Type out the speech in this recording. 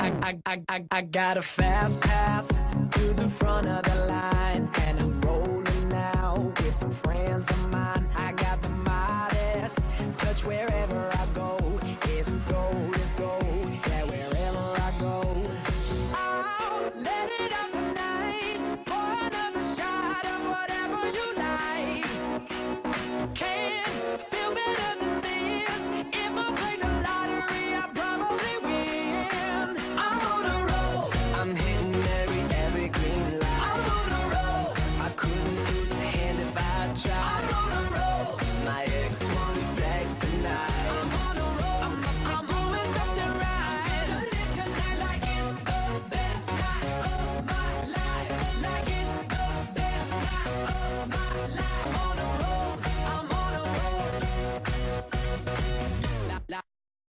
I, I, I, I got a fast pass to the front of the line And I'm rolling now with some friends of mine. I got the modest touch wherever I go. child.